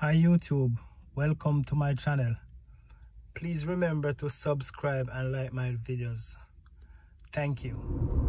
Hi YouTube, welcome to my channel. Please remember to subscribe and like my videos. Thank you.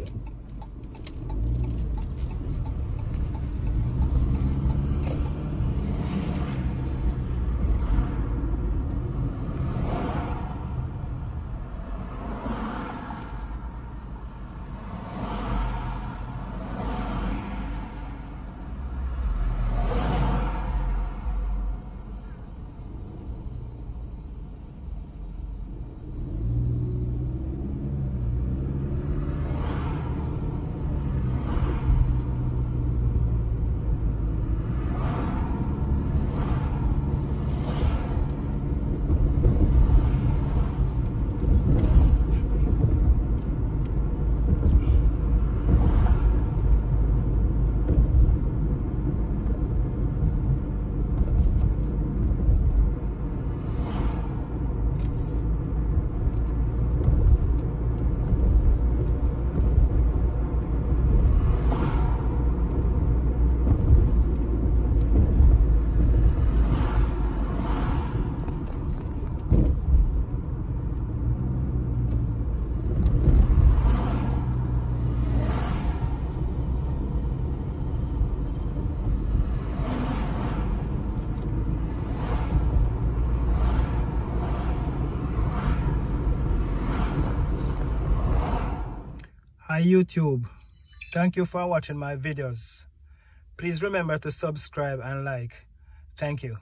Yeah. Hi YouTube. Thank you for watching my videos. Please remember to subscribe and like. Thank you.